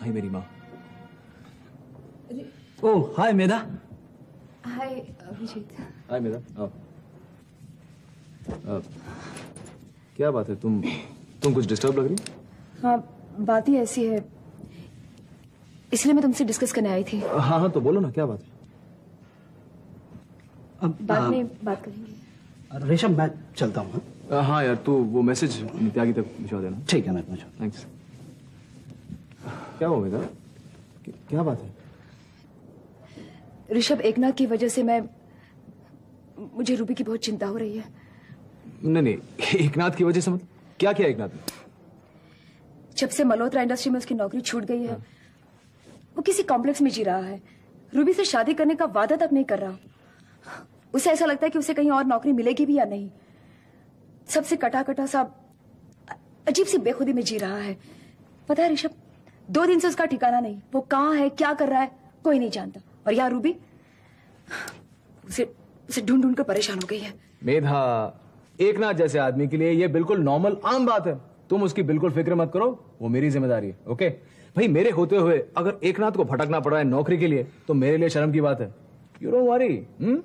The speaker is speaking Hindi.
हाय मेरी माँ। ओह हाय मेधा। हाय अभिजीत। हाय मेरा आओ। आ, क्या बात है? तुम तुम कुछ डिस्टर्ब लग रही? हाँ बात ही ऐसी है। इसलिए मैं तुमसे डिस्कस करने आई थी। हाँ हाँ तो बोलो ना क्या बात है? अब बाद आ, में बात करेंगे। रेशम मैं चलता हूँ हाँ? हाँ यार तू वो मैसेज त्यागी तक भिजवा देना। ठीक है मैं पहुँचा थैंक्स क्या हुआ मेरा क्या बात है? ऋषभ एकनाथ की वजह से मैं मुझे रूबी की बहुत चिंता हो रही है। नहीं नहीं एकनाथ की वजह से मतलब क्या किया एकनाथ ने? जब से मल्होत्रा इंडस्ट्री में उसकी नौकरी छूट गई है वो किसी कॉम्प्लेक्स में जी रहा है। रूबी से शादी करने का वादा तक नहीं कर रहा। उसे ऐसा लगता है कि उसे कहीं और नौकरी मिलेगी भी या नहीं। सबसे कटा कटा सा अजीब सी बेखुदी में जी रहा है। पता है ऋषभ दो दिन से उसका ठिकाना नहीं। वो कहाँ है, क्या कर रहा है, कोई नहीं जानता। और यार रूबी, उसे उसे ढूंढ ढूंढ कर परेशान हो गई है। मेधा, एक नाथ जैसे आदमी के लिए ये बिल्कुल नॉर्मल आम बात है। तुम उसकी बिल्कुल फ़िक्र मत करो, वो मेरी ज़िम्मेदारी है ओके भाई, मेरे होते हुए अगर एक नाथ को भटकना पड़ा है नौकरी के लिए तो मेरे लिए शर्म की बात है। You don't worry hmm